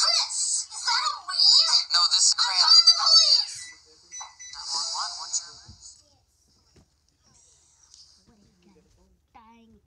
No, this is crayon.